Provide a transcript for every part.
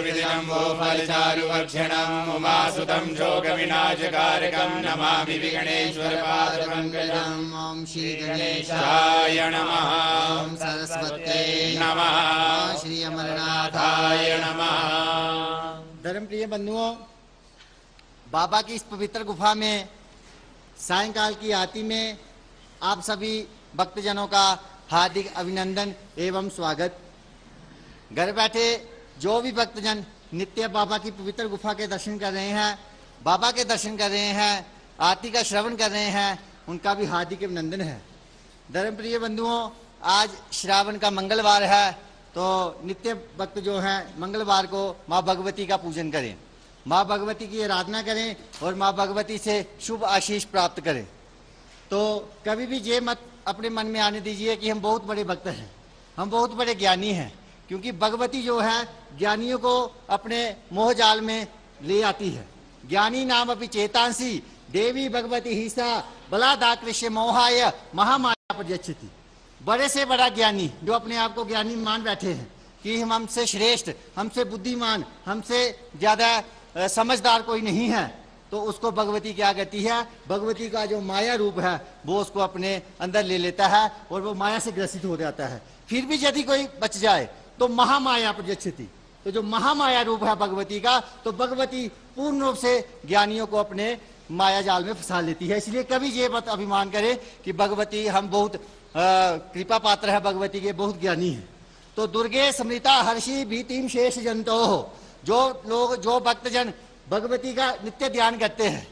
कविदिनम् वो फलचारुभक्षणम् उमासुतम् शोकविनाशकारकम् नमामि विगणेश्वरपादपङ्कजम् ॐ श्री गणेशाय नमः। सरस्वत्यै नमः। श्री अमरनाथाय नमः। धर्म प्रिय बंधुओं बाबा की इस पवित्र गुफा में सायंकाल की आरती में आप सभी भक्तजनों का हार्दिक अभिनंदन एवं स्वागत। घर बैठे जो भी भक्तजन नित्य बाबा की पवित्र गुफा के दर्शन कर रहे हैं, बाबा के दर्शन कर रहे हैं, आरती का श्रवण कर रहे हैं, उनका भी हार्दिक अभिनंदन है। धर्म प्रिय बंधुओं, आज श्रावण का मंगलवार है तो नित्य भक्त जो हैं, मंगलवार को माँ भगवती का पूजन करें। माँ भगवती की आराधना करें और माँ भगवती से शुभ आशीष प्राप्त करें। तो कभी भी ये मत अपने मन में आने दीजिए कि हम बहुत बड़े भक्त हैं, हम बहुत बड़े ज्ञानी हैं। क्योंकि भगवती जो है, ज्ञानियों को अपने मोहजाल में ले आती है। ज्ञानी नाम अपनी चेतांसी, देवी भगवती हिसा बलादाकृष्य मोहाय महामाया प्रयच्छति बड़े से बड़ा ज्ञानी जो अपने आप को ज्ञानी मान बैठे हैं, कि हम हमसे श्रेष्ठ, हमसे बुद्धिमान, हमसे ज़्यादा समझदार कोई नहीं है तो उसको भगवती क्या कहती है? भगवती का जो माया रूप है, वो उसको अपने अंदर ले लेता है और वो माया से ग्रसित हो जाता है। फिर भी यदि कोई बच जाए तो महामाया प्रयच्छति तो जो महामाया रूप है भगवती का तो भगवती पूर्ण रूप से ज्ञानियों को अपने माया जाल में फंसा लेती है। इसलिए कभी ये मत अभिमान करे कि भगवती हम बहुत कृपा पात्र है, भगवती के बहुत ज्ञानी है। तो दुर्गे स्मृता हर्षि भीतिम शेष जंतो, जो लोग, जो भक्तजन भगवती का नित्य ध्यान करते हैं,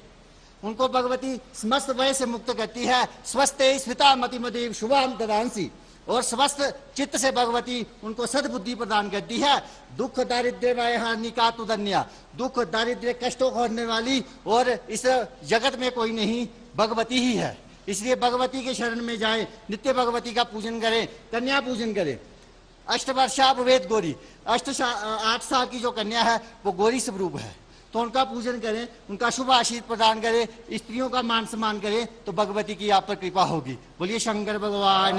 उनको भगवती समस्त वय से मुक्त करती है। स्वस्थ स्मिता मतिमदेव शुभाम ददांसी। और स्वस्थ चित्त से भगवती उनको सदबुद्धि प्रदान करती है। दुख, दारिद्र्य निका तुदन्या। दुख, दारिद्र्य, कष्टों को हरने वाली और इस जगत में कोई नहीं, भगवती ही है। इसलिए भगवती के शरण में जाए, नित्य भगवती का पूजन करें, कन्या पूजन करें। अष्ट वर्षा वेद गौरी। अष्ट आठ साल की जो कन्या है, वो गौरी स्वरूप है। तो उनका पूजन करें, उनका शुभ आशीष प्रदान करें, स्त्रियों का मान सम्मान करें तो भगवती की आप पर कृपा होगी। बोलिए, शंकर भगवान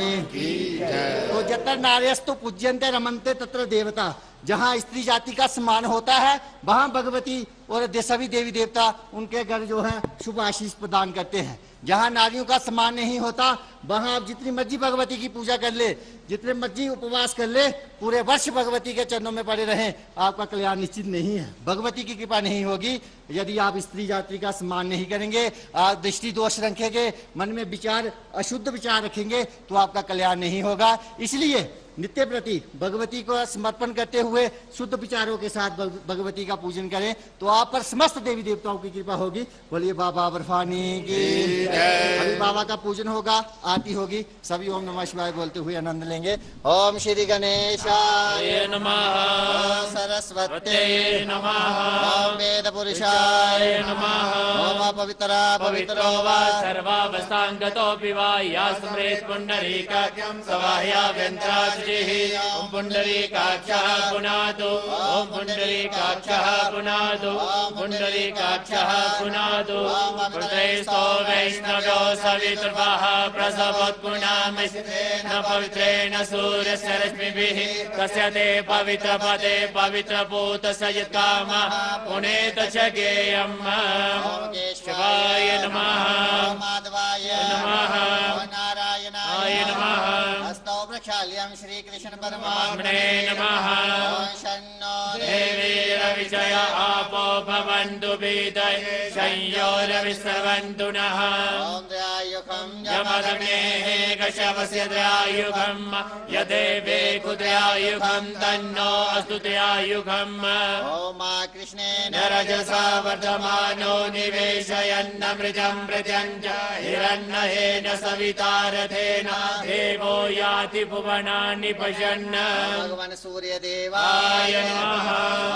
तो जत्र नार्यस्तु पूज्यंते रमनते तत्र देवता। जहाँ स्त्री जाति का सम्मान होता है, वहाँ भगवती और सभी देवी देवता, उनके घर जो है, शुभ आशीष प्रदान करते हैं। जहाँ नारियों का सम्मान नहीं होता, वहाँ आप जितनी मर्ज़ी भगवती की पूजा कर ले, जितने मर्ज़ी उपवास कर ले, पूरे वर्ष भगवती के चरणों में पड़े रहें, आपका कल्याण निश्चित नहीं है। भगवती की कृपा नहीं होगी, यदि आप स्त्री जाति का सम्मान नहीं करेंगे, आप दृष्टि दोष रखेंगे, मन में विचार, अशुद्ध विचार रखेंगे तो आपका कल्याण नहीं होगा। इसलिए नित्य प्रति भगवती को समर्पण करते हुए शुद्ध विचारों के साथ भगवती का पूजन करें तो आप पर समस्त देवी देवताओं की कृपा होगी। बोलिए बाबा बर्फानी की अभी बाबा का पूजन होगा आरती होगी। सभी ओम नमः शिवाय बोलते हुए आनंद लेंगे। ओम श्री गणेशाय नमः। सरस्वती नमः। ओम वेद पुरुषाय नमः। ओम पवित्रा पवित्रो वा पुण्डरीकाख्यम् ॐ पुण्डरीकाक्षः पुनातु। ॐ पुण्डरीकाक्षः पुनातु। ॐ पुण्डरीकाक्षः पुनातु। पुत्रैस्तो वैष्णवो सवितृपः प्रसवोत्पुनामिषेण पवित्रेण सूर्यस्य रश्मिभिः तस्य ते पवित्रपदे पवित्रपूतसयत्कामः। पुनेत च गेयम्। शिवाय नमः। नमः। नारायणाय नमः श्रीकृष्ण आत्मने परमात्मने नमः। शन्नो देवी रविजय आपो भवन्तु बीतये संयोरविस्रवन्तु नः यमदमेः कशवस्य द्रायुगम् यदेवे कुद्रायुगम् तन्नो अस्तु द्रायुगम् ॐ मा कृष्णेन नरजसा वर्धमानो निवेशयन्नमृजम् मृजम् च हिरण्यहेन सवितारथेन देवो याति भुवनानि पश्यन् भगवान् सूर्यदेवाय आय नमः।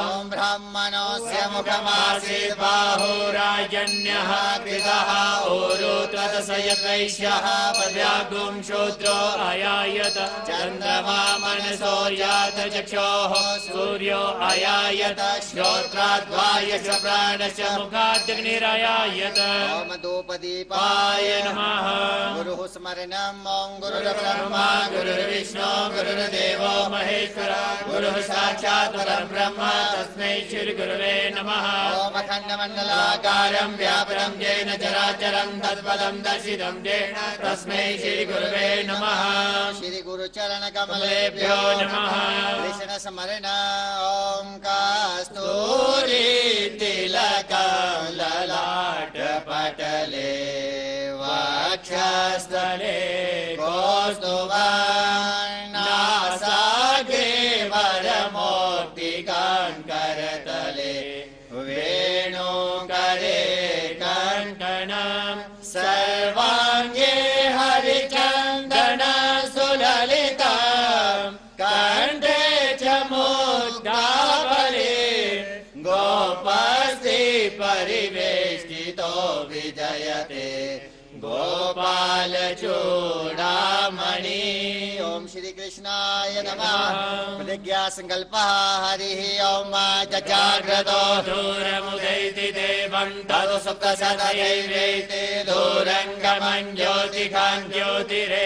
ॐ ब्राह्मणोऽस्य मुखमासीत् बाहुराजन्यः कृतः ऊरुत शूद्रो अयायत। चन्द्रमा मनसो यात चक्षोः सूर्यो अयायत। श्रोत्राद्वायश प्राणश धूपदीपाय पाय नमः। गुरुः स्मरणम् ॐ गुरुर्ब्रह्मा गुरुर्विष्णु गुरुर्देवो महेश्वर। गुरुः साक्षात् परब्रह्म तस्मै श्रीगुरुवे नमः। ओम खण्डमण्डलाकारम् आकारम् व्यापरम् येन चराचरम् तत्पदम् दर्शितम् तस्मै श्रीगुरुवे नमः। श्री गुरुचरण कमलेभ्यो नमः। कृष्ण स्मरण ॐ कास्तूरी तिलकं ललाट पटले गोपालचूडामणि ॐ श्रीकृष्णाय नमः। प्रतिज्ञा सङ्कल्पः हरिः ॐ जजाग्रतो। दूरमुदैति देवम् तदु सुप्तशतयैवेति दूरङ्गमम् ज्योतिकान् ज्योतिरेकम्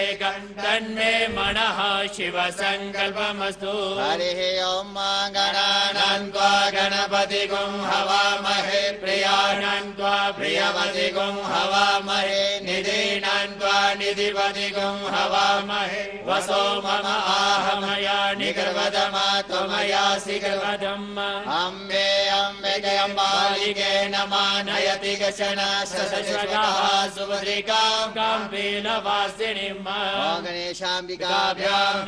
तन्मे मनः शिवसङ्कल्पमस्तु। हरिः ॐ गणानान् त्वा गणपतिगुं हवामहे प्रियाणान् त्वा प्रियवतिगुं हवामहे निधीनान् त्वा निधिपतिगुं हवामहे। वसो मम आहमया निगर्वदमा त्वमयासि गर्वदम् अम्बे अम्बे जयम्बालिके नमानयति गशन सदश्वगाः सुभद्रिकाम् काम्बीलवासिनीम् ॐ गणेशाम्बिकाभ्यां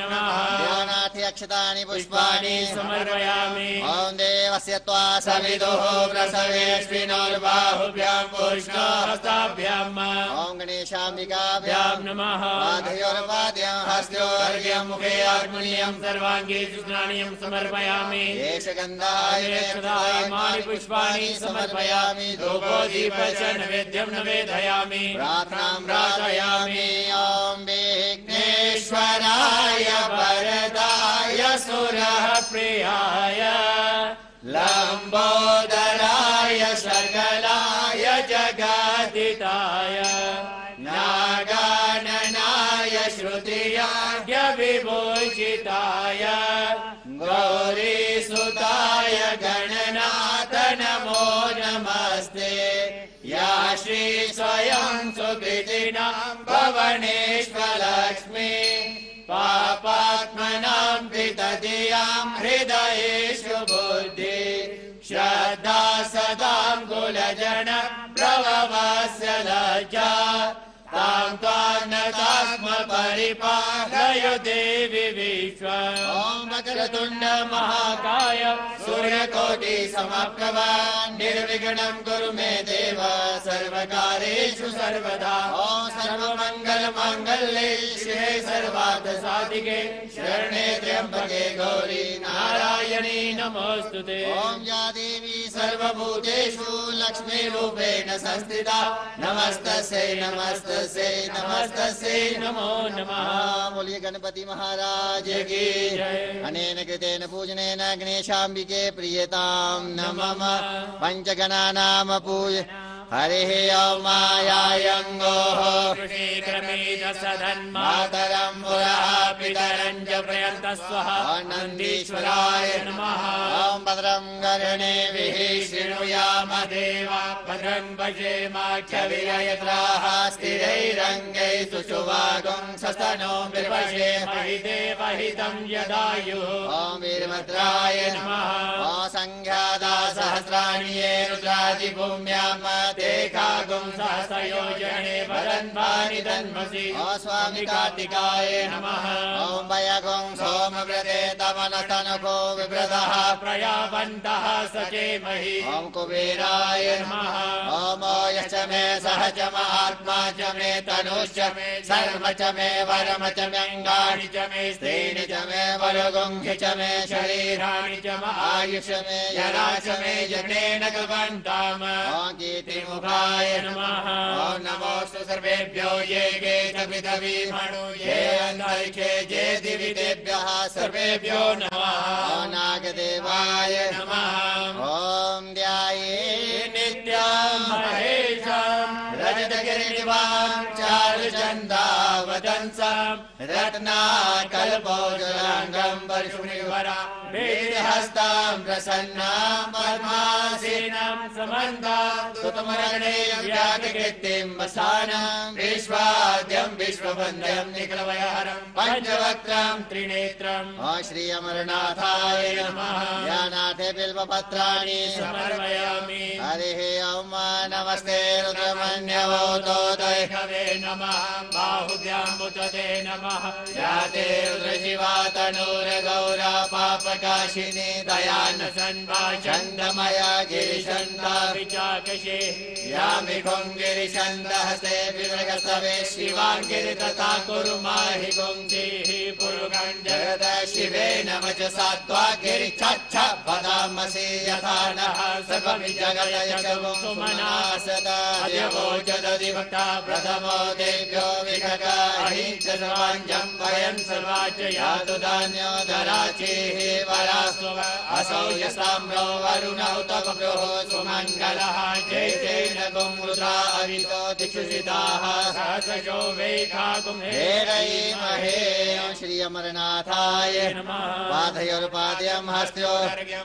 नमः। ध्यानार्थि अक्षतानि पुष्पाणि समर्पयामि। ॐ देवस्य त्वा सविदुः प्रसवेष्विनोर्बाहुभ्याम् हस्ताभ्याम् ॐ गणेशाम्बिकाभ्यां भ्याम् नमः। पादयोर्पाद्यं हस्त्योर्घ्यम् मुखे आत्मनीयम् सर्वाङ्गे समर्पयामि। एष गन्धाय पुष्पाणि समर्पयामि। धूपो दीप च नैवेद्यम् निवेदयामि। प्रार्थनां प्रार्थयामि सुरः प्रियाय लम्बोदराय सकलाय जगादिताय नागाननाय श्रुतियाज्ञ विभूषिताय गौरीसुताय गणनाथ नमो नमस्ते। या श्री स्वयं सुकृतिनाम् भवनेष्वलक्ष्मी पापात्मनाम् विदधियाम् हृदयेषु बुद्धि। श्रद्धा सदाम् कुलजन प्रभवस्य लज्जा। ताम् त्वान्नतात्म परिपालय देवि विश्व ॐ मकरतुण्ड महाकाय सूर्यकोटि समप्रभा निर्विघ्नं कुरु मे देव। सर्वकारेषु सर्वदा। ॐ सर्वमङ्गल माङ्गल्ये शिवे सर्वार्थ साधिके। शरणे त्र्यम्बके गौरी नारायणी नमोऽस्तु ते। ॐ या देवी सर्वभूतेषु लक्ष्मीरूपेण संस्थिता। नमस्तस्यै नमस्तस्यै नमस्तस्यै नमो नमः। बोलिए गणपति महाराज की। अनेन कृतेन पूजनेन गणेशाम्बिके प्रियतां नमः पञ्चगणानाम पूज हरिः मायायङ्गोः ऋषिक्रमेण सधन्मा मातरं पुरः पितरम् च प्रयन्तः स्वः नन्दीश्वराय नमः। ॐ भद्रं गणेभिः शृणुयाम देवा। भद्रम् पश्येमाख्यविरयत्राः स्थिरैरङ्गैः सुषुवागुं सस्तनो विपशे। विपशे महि देवहितम् यदायुः। ॐ वीरभद्राय नमः। सङ्ख्यादा सहस्राणि ये रुद्रादिभूम्याम् ते खागुं सहस्रयोजने तन्मसि ॐ स्वामि कार्तिकाय नमः। ॐ वयगुं सोमव्रते तमनतनुको विव्रतः प्रयावन्तः सचेमहि ॐ कुबेराय नमः। ॐ यश्च मे सह च महात्मा च मे तनुश्च मे सर्व च मे वरम च म्यङ्गाणि च मे स्त्रीणि च मे वरगुङ्घि च मे शरीराणि च आयुष मे यरा च मे जनेन ॐ नमः। ॐ नमो नमोऽस्तु सर्वेभ्यो ये गे च पृथ्वीमणु ये अन्तरिक्षे ये दिवि तेभ्यः सर्वेभ्यो नमः। नागदेवाय नमः। ॐ ध्याये नित्यं महेशं रजतगिरिवां चारुचन्दावदंसं रत्नाकल्पौजलाङ्गं परशुनिवरा वेदहस्तां प्रसन्नां पद्मासीनं समन्तां सुतमरणे व्याकृतिं वसानं विश्वाद्यं विश्ववन्द्यं निखलवयहरं पञ्चवक्त्रं त्रिनेत्रम् अमरनाथाय नमः। ज्ञानाथे बिल्वपत्राणि समर्पयामि। हरिः ॐ नमस्ते रुद्रमन्यवोदोदय हवे नमः। याते रुद्रशिवा तनूरगौरा पापकाशिनी दयान सन्वाचन्दमया गिरिशन्दा विचाकशे यामि गिरिशन्दहस्ते विमृगस्तवे शिवाङ्गिरि तथा कुरु माहि गुङ्गिः पुरुगं जगद शिवे सात्वा नः सुमना सदा अजवोचदधिभक्ता प्रथमो च सर्वाञ्जं वयं सर्वा च यातु धान्यो धराचेः वरास्व असौ यस्ताम्रो वरुणौ प्रोः सुमङ्गलः जय जय न गुंरुद्रा अवितो दिक्षुषिताः सहस्रशो वेखाकुं हेरयीमहे ॐ श्री अमरनाथाय नमः। पादयोरुपाद्यं हस्त्यो।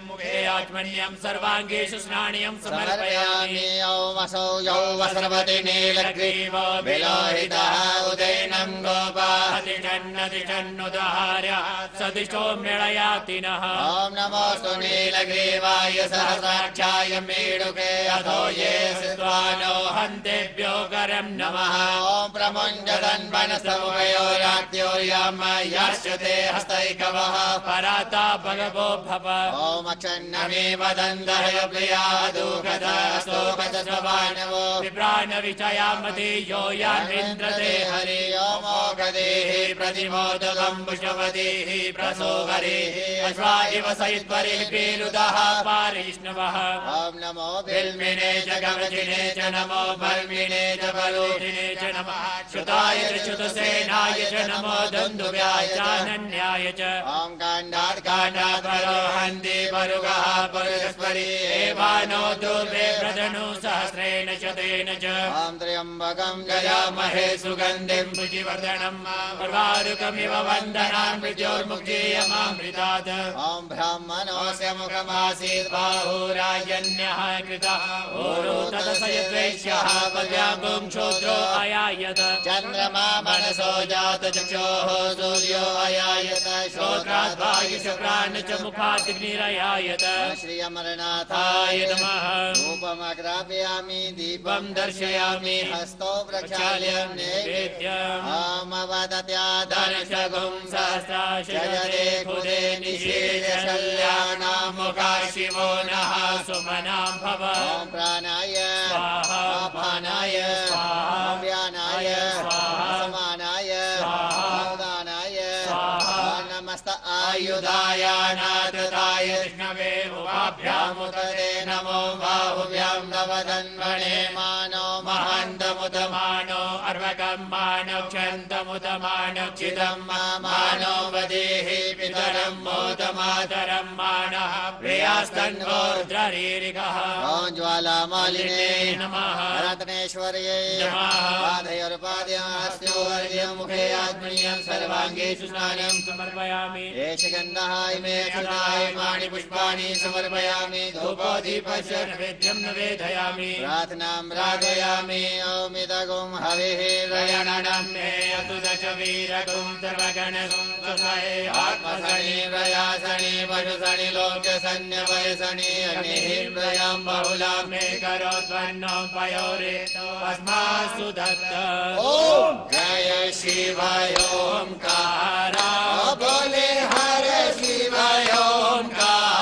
मुखे आत्मन्यं सर्वाङ्गेषु समर्पयामि। समर्पयामि। ॐ असौ यौ वसर्वति नीलग्रीव विलोहितः। उदैनं गोपाः तिषन्नतिषन्नुदहार्य सदिशो मेळयाति नः। ॐ नमोऽस्तु नीलग्रीवाय सहस्राक्षाय मेडुके अधो ये स्वानो हन्तेभ्यो करं नमः। ॐ प्रमुञ्जदन् वनसमुभयोरात्योर्याम याश्यते हस्तैकवः पराता भगवो भव। ॐ अक्षन्नमे प्रिया दुःखद स्तोकद विचयामति यो यामिन्द्रते हरि ओमोगदेः प्रतिमोदकम् पुष्पवतीः प्रसोहरेः। अश्वा इव सयित्वरिः पीरुदः पारिष्णवः। ॐ नमो बिल्मिने च नमो च बलोधिने च नमः श्रुताय श्रुतसेनाय च नमो दन्दुव्याय चानन्याय च ॐ काण्डात् काण्डात्मरो हन्ति परुगः परुगस्परि एवानो दुर्वे प्रदनु सहस्रेण शतेन च। ॐ त्र्यम्बकं गजामहे सुगन्धिं भुजिवर्धनम् पर्वारुकमिव वन्दनान् मृत्योर्मुक्तीयमामृतात् ॐ ब्राह्मणोऽस्य मुखमासीत् बाहुराजन्यः कृतः। पद्यागुं क्षोत्रो अयायत चन्द्रमा मनसो जात चक्षोः सूर्यो अयायत वायुष प्राण च मुखाग्निरयायत। श्री अमरनाथाय आय नमः। रूपमग्रापयामि दीपं दर्शयामि हस्तो प्रक्षाल्यं वेद्यम् आमवदत्यादर्शगुं दर्शगुं सहस्राशरे खुदे निषेधशल्यानामुखा शिवो नः सुमनां भव। ॐ प्राणाय स्वाहा अपानाय स्वाहा। व्यानाय समानाय उदानाय स्वाहा नमस्त आयुधाय विष्णवे उभाभ्यामुदरे नमो बाहुभ्यां नवदन्वणे मानो मानो वदेः पितरं मोदमातरं मानः प्रियास्तन्वोर्द्ररीरिकः ॐ ज्वालामालिने नमः। रत्नेश्वर्यै नमः। पादयोर्पाद्यास्योर्यमुखे आत्मनीयं सर्वाङ्गेषु स्नानं समर्पयामि। एष गन्धः इमे क्षुदाय माणि पुष्पाणि समर्पयामि। धूपोदीपश्च नैवेद्यं निवेदयामि। प्रार्थनां राधयामि ओमिदगुं हविः प्रयणनं मे अतुदश वीरगुं सर्वगणगुं आत्मसनि प्रयासनि पशुसनि लोक्यसन्यवयसनि अग्निः प्रयां बहुलां मे करोत्वन्नो पयोरे अस्मासु दत्त। ॐ जय शिवाय ओङ्कारा बोले हर शिवाय ओङ्कारा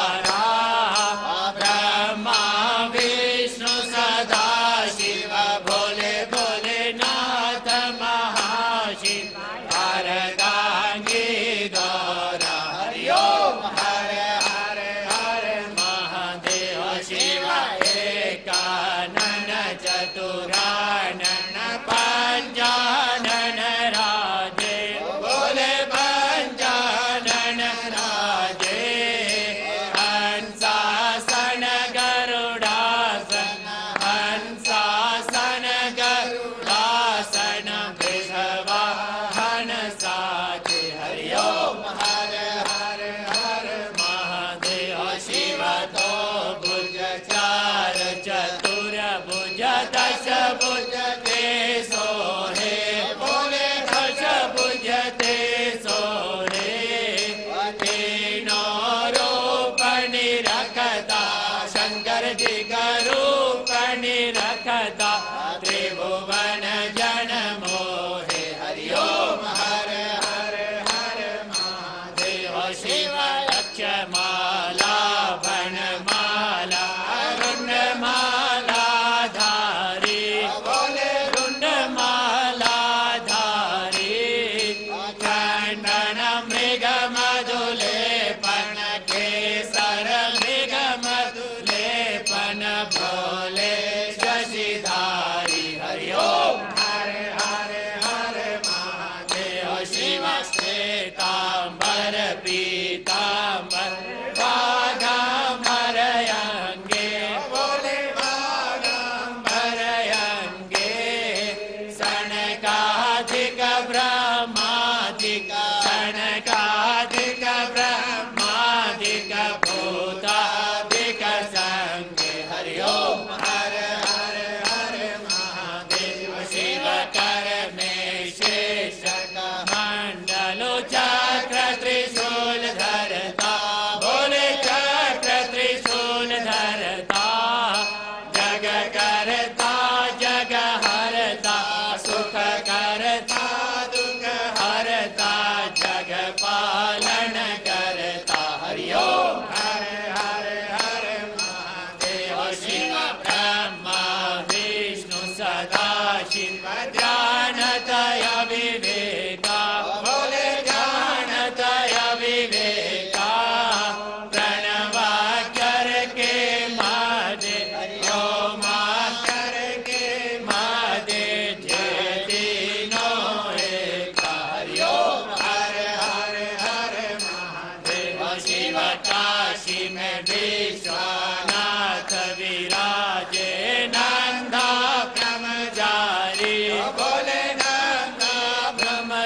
चतुरा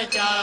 cha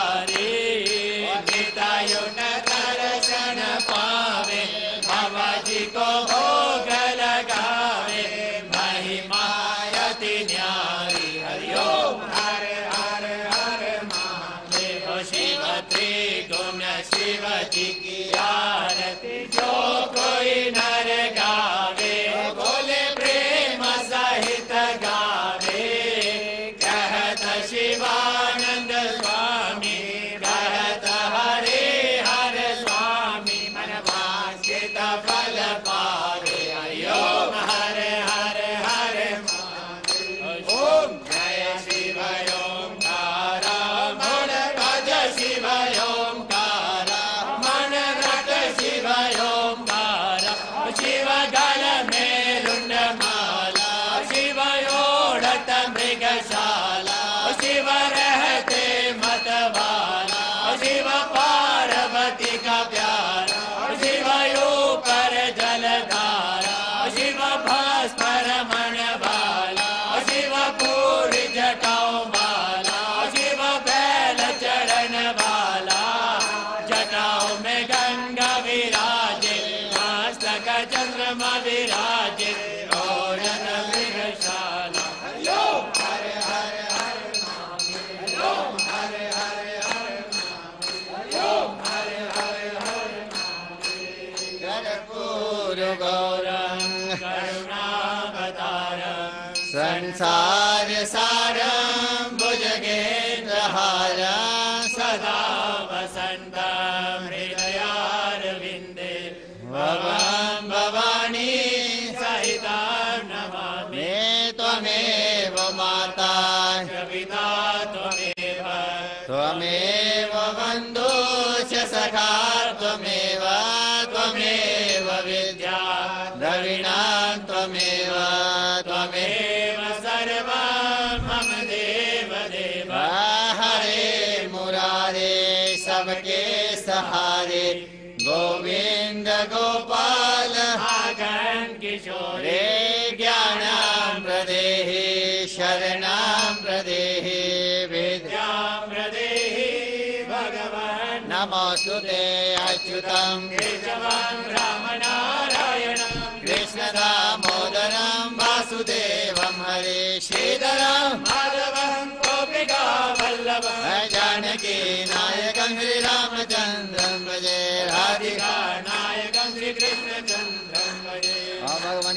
राधिका।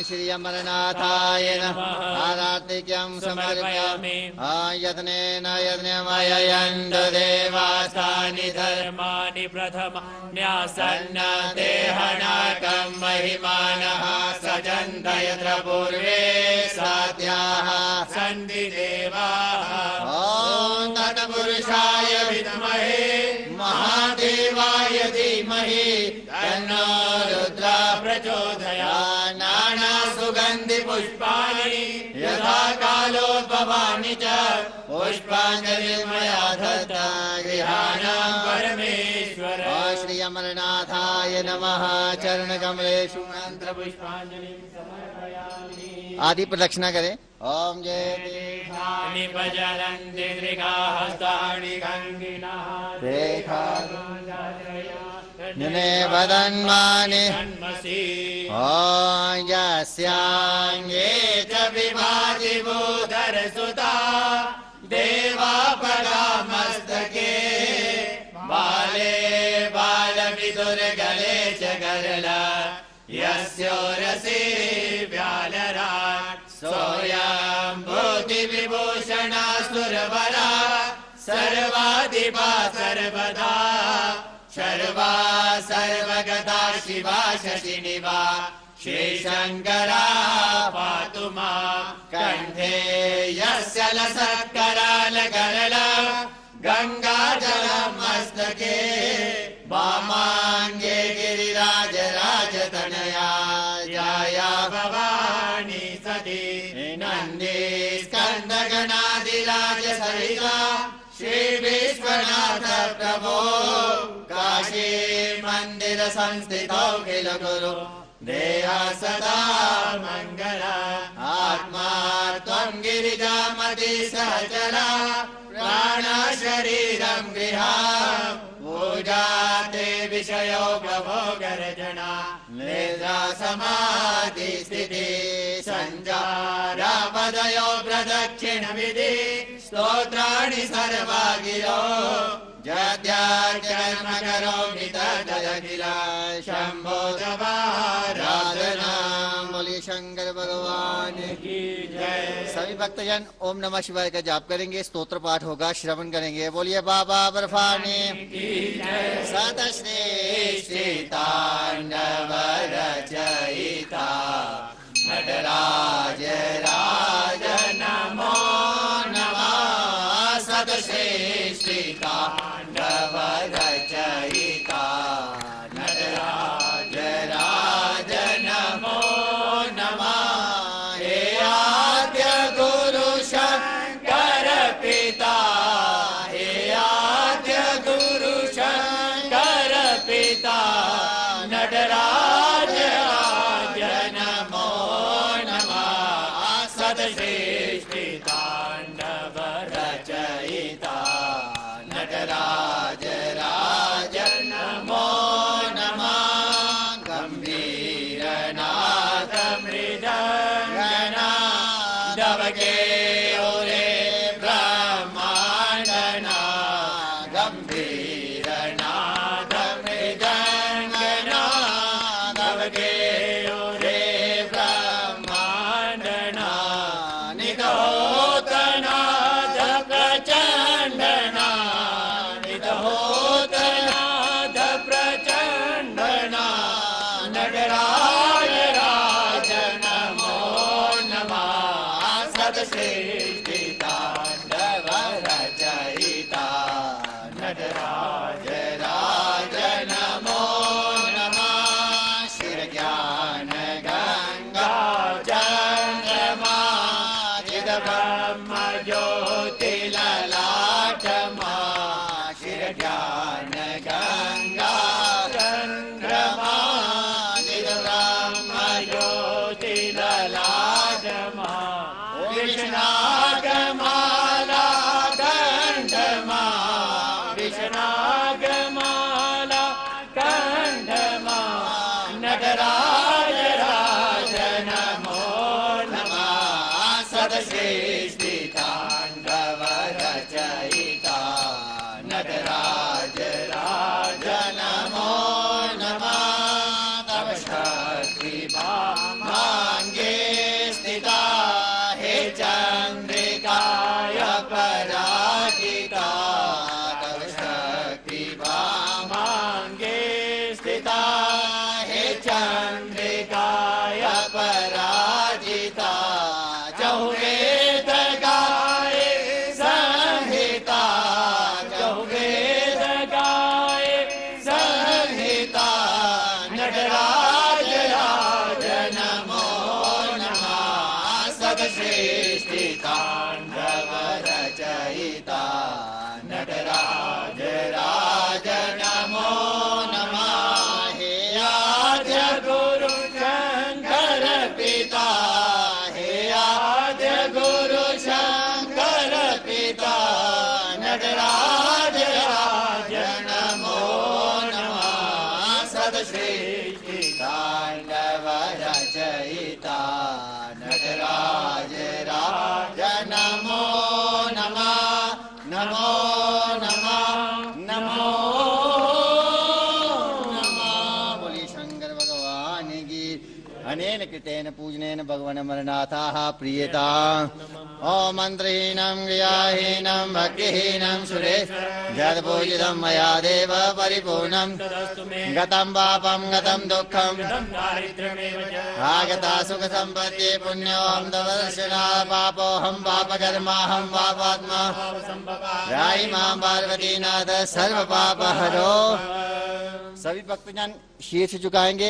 श्री अमरनाथाय समर्पयामि। यत्नेन यज्ञेन यज्ञमय धर्माणि प्रथमा महिमानः स यत्र पूर्वे साध्याः। सन्ति देवाः। ॐ धनपुरुषाय विद्महे महादेवाय धीमहि तन्नो रुद्रा प्रचोदयाना सन्ति पुष्पाणि यथा कालोद्भवानि च। पुष्पाञ्जलिर्मया धत्ता गृहाणाम् परमेश्वर। श्री अमरनाथाय नमः। चरणकमलेषु मन्त्रपुष्पाञ्जलिं आदि प्रदक्षिणा करें ओम जय प्रचलन्ति ने यस्याङ्गे च यस्याङ्गेवा जिरसुता बाले बालविदुर्गले च गरल। यस्योरसि व्यालरा। सोऽयाम्भूतिविभूषणा सुरवरा विभूषणा सर्वदा। सर्वा शिवा शिनि वा श्री पातु मा। कण्ठे यस्य ला गङ्गाजलमस्तके वामाङ्गे गिरिराजराजतनया। जाया भवानी सती। नन्दे स्कन्दगणादि श्रीविश्वनाथ प्रभो। काशी मन्दिरसंस्थितौ किल गुरु देहा सदा मङ्गल। आत्मा त्वम् गिरिजामति सहचरा। प्राणशरीरम् गृहा। पूजा ते विषयो भो गर जना समाधि स्थिति सञ्जारापदयो प्रदक्षिणविधि। स्तोत्राणि सर्वा गिरो शंकर भगवान की जय। सभी भक्तजन ओम नमः शिवाय का जाप करेंगे स्तोत्र पाठ होगा श्रवण करेंगे। बोलिए बाबा बर्फानी। सत श्री तांडव and चेष्टिताञ्जवरचयिता कृतेन पूजनेन भगवन् अमरनाथाः प्रीयता ॐ मन्त्रहीनं क्रियाहीनं भक्तिहीनं सुरेश। यद्पूजितं मया देव परिपूर्णं गतं पापं गतं दुःखं आगता सुखसम्पत्ति पुण्योऽहं तव दर्शना पापोऽहं पापकर्माहं पापात्मा। राई माँ पार्वतीनाथ सर्व पाप हरो सभी भक्तजन शीर्ष झुकाएँगे।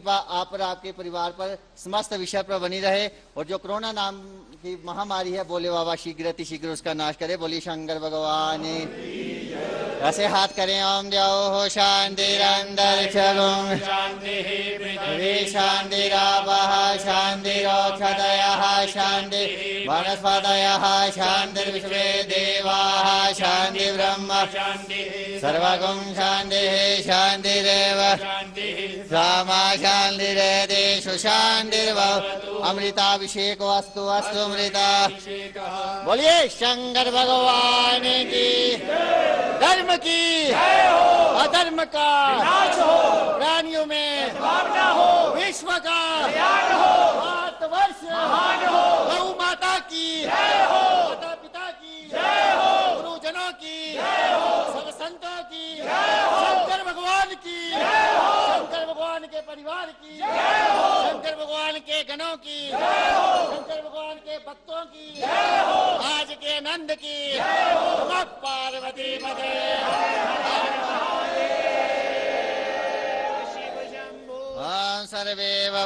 कृपा आप पर आपके परिवार पर समस्त विषय पर बनी रहे और जो कोरोना नाम की महामारी है, बोले बाबा शीघ्र शीघ्र उसका नाश करे। बोली शंकर भगवान, ऐसे हाथ करें, ओम जाओ हो शांति अंदर चलो शान्तिः पृथ्वी शान्तिरापः शान्तिरोक्षतयः शान्ति वनस्पतयः शान्तिर्विश्वे देवाः शान्तिब्रह्म शान्तिः सर्वगुं शान्तिः शान्तिरेव। शान्तिः रामा शान्तिरेदेषु शान्तिर्भव अमृताभिषेको अस्तु अस्तु अमृता। बोलिए शंकर भगवान की धर्म की अधर्म का प्राणियों में। हो विश्व का। कल्याण हो भारतवर्ष। महान हो। गौ माता की। जय हो। माता पिता की। जय हो। गुरुजनों की। जय हो। सब संतों की। जय हो। शंकर भगवान की। जय हो। शंकर भगवान के परिवार की। जय हो। शंकर भगवान के गणों की। जय हो। शंकर भगवान के भक्तों की। जय हो। आज के नंद की। जय हो।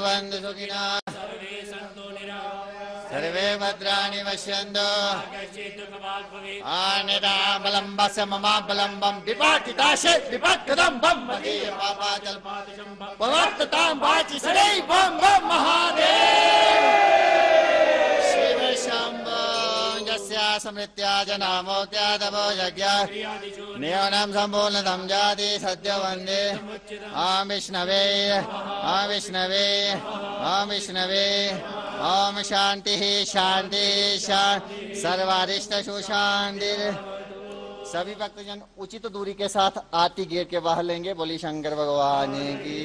भवन्तु सुखिना। सर्वे भद्राणि पश्यन्तु। आनिरामलम्बस ममाबलम्बं विपाटिताशे विपद्गदम्बं मदीयपापाजल्पातिशं महादेव यस्या स्मृत्या जनामोक्त्यादवो यज्ञ। प्रियादिषु नियमनं सम्पूर्णतं जाति सद्य ॐ विष्णवे ॐ विष्णवे ॐ विष्णवे, ॐ शान्तिः शान्तिः सभी भक्तजन उचित दूरी के साथ आरती गेट के बाहर लेंगे बोली शंकर भगवान की।